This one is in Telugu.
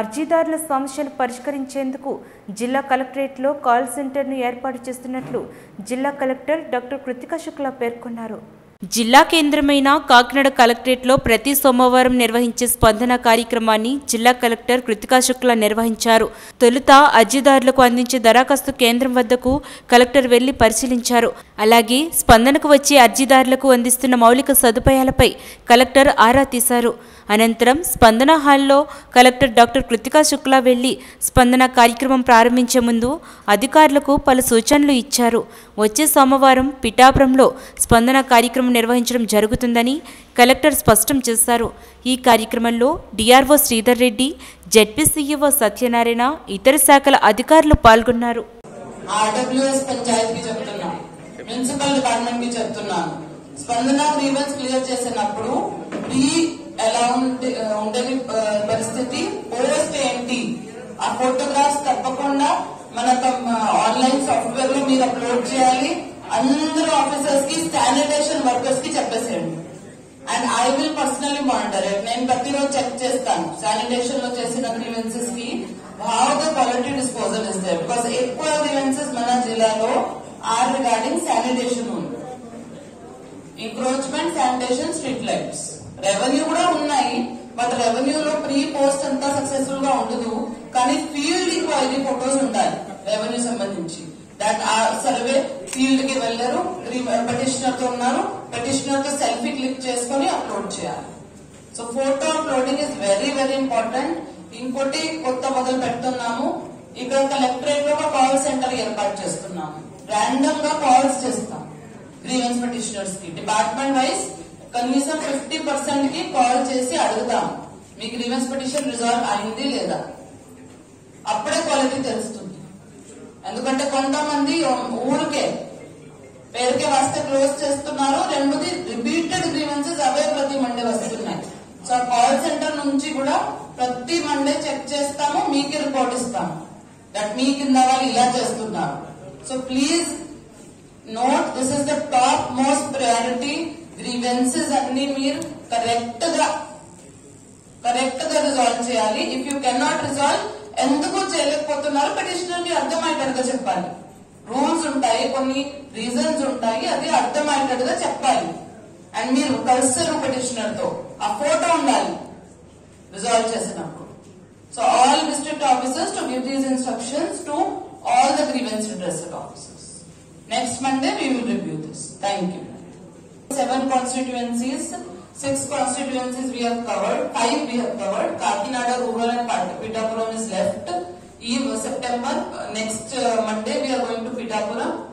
అర్జీదారుల సమస్యలు పరిష్కరించేందుకు జిల్లా కలెక్టరేట్లో కాల్ సెంటర్ను ఏర్పాటు చేస్తున్నట్లు జిల్లా కలెక్టర్ డాక్టర్ కృతికా శుక్లా పేర్కొన్నారు. జిల్లా కేంద్రమైన కాకినాడ కలెక్టరేట్లో ప్రతి సోమవారం నిర్వహించే స్పందన కార్యక్రమాన్ని జిల్లా కలెక్టర్ కృతికా శుక్లా నిర్వహించారు. తొలుత అర్జీదారులకు అందించే దరఖాస్తు కేంద్రం వద్దకు కలెక్టర్ వెళ్ళి పరిశీలించారు. అలాగే స్పందనకు వచ్చే అర్జీదారులకు అందిస్తున్న మౌలిక సదుపాయాలపై కలెక్టర్ ఆరా తీశారు. అనంతరం స్పందన హాల్లో కలెక్టర్ డాక్టర్ కృతికా శుక్లా వెళ్ళి స్పందన కార్యక్రమం ప్రారంభించే ముందు అధికారులకు పలు సూచనలు ఇచ్చారు. వచ్చే సోమవారం పిఠాపురంలో స్పందన కార్యక్రమం నిర్వహించడం జరుగుతుందని కలెక్టర్ స్పష్టం చేశారు. ఈ కార్యక్రమంలో DRO Sridhar Reddy ZP CEO Satyanarayana ఇతర శాఖల అధికారులు పాల్గొన్నారు. డిపార్ట్మెంట్కి చెప్తున్నాను. స్పందన గ్రీవెన్స్ క్లియర్ చేసినప్పుడు ప్రీ ఎలా పరిస్థితి పోస్ట్ ఏంటి? ఆ ఫోటోగ్రాఫ్స్ తప్పకుండా మన ఆన్లైన్ సాఫ్ట్వేర్లో మీరు అప్లోడ్ చేయాలి. అందరూ ఆఫీసర్స్కి శానిటేషన్ వర్కర్స్కి చెప్పేసేయండి. And I will personally monitor నేను ప్రతిరోజు చెక్ చేస్తాను. శానిటేషన్లో చేసిన గ్రీవెన్సెస్కి how the quality disposal is there because ఎక్కువ గ్రీవెన్సెస్ మన జిల్లాలో ఆర్ రిగార్డింగ్ శానిటేషన్ ఉంది encroachment sanitation street lights revenue కూడా ఉన్నాయి. బట్ రెవెన్యూ లో ప్రీ పోస్ట్ అంతా సక్సెస్ఫుల్గా ఉండదు. కానీ ఫీల్డ్ ఇంక్వైరీ ఫొటోస్ ఉండాలి. రెవెన్యూ సంబంధించి. దాట్ ఆ సర్వే ఫీల్డ్కి వెళ్ళరు పెటిషనర్తో ఉన్నారు. పెటిషనర్తో సెల్ఫీ క్లిక్ చేసుకొని అప్లోడ్ చేయాలి. So photo uploading is very very important ఇంకోటి కొత్త మొదలు పెడుతున్నాము. ఇక్కడ కలెక్టరేట్లో ఒక కాల్ సెంటర్ ఏర్పాటు చేస్తున్నాము. ర్యాండమ్గా కాల్స్ చేస్తాం గ్రీవెన్స్ పెటిషనర్స్కి డిపార్ట్మెంట్ వైజ్ కనీసం ఫిఫ్టీ పర్సెంట్కి కాల్ చేసి అడుగుతాం మీ గ్రీవెన్స్ పిటిషన్ రిజాల్వ్ అయింది లేదా? అప్పుడే క్వాలిటీ తెలుస్తుంది. ఎందుకంటే కొంతమంది ఊరికే పేరుకే వస్తే క్లోజ్ చేస్తున్నారు. రెండోది రిపీటెడ్ గ్రీవెన్సెస్ అవే ప్రతి మండే వస్తున్నాయి. సో కాల్ సెంటర్ నుంచి కూడా ప్రతి మండే చెక్ చేస్తాము మీకే రిపోర్ట్ ఇస్తాము. దట్ మీ కింద వాళ్ళు ఇలా చేస్తున్నారు. So please note this is the top most priority grievances అన్ని మీరు కరెక్ట్గా కరెక్ట్గా రిజాల్వ్ చేయాలి. ఇఫ్ యూ కెనాట్ రిజాల్వ్ ఎందుకు చేయలేకపోతున్నారు పిటిషనర్కి అర్థమయ్యేటట్టుగా చెప్పాలి. రూల్స్ ఉంటాయి కొన్ని రీజన్స్ ఉంటాయి అది అర్థమయ్యేటట్టుగా చెప్పాలి. అండ్ మీరు కలిసారు పిటిషనర్తో ఆ ఫోటో ఉండాలి. రిజాల్వ్ చేసినప్పుడు. So all district officers to give these instructions to all the grievance redressal officers next Monday we will review this thank you seven constituencies, six constituencies we have covered, five we have covered. Kakinada rural and Pitapuram is left. In September, uh, next uh, Monday we are going to Pitapuram.